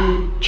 Thank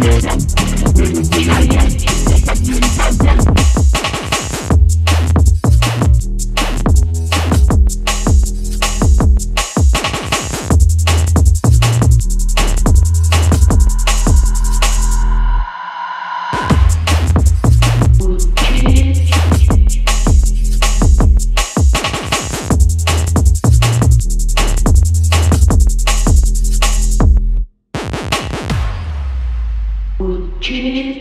Música Benim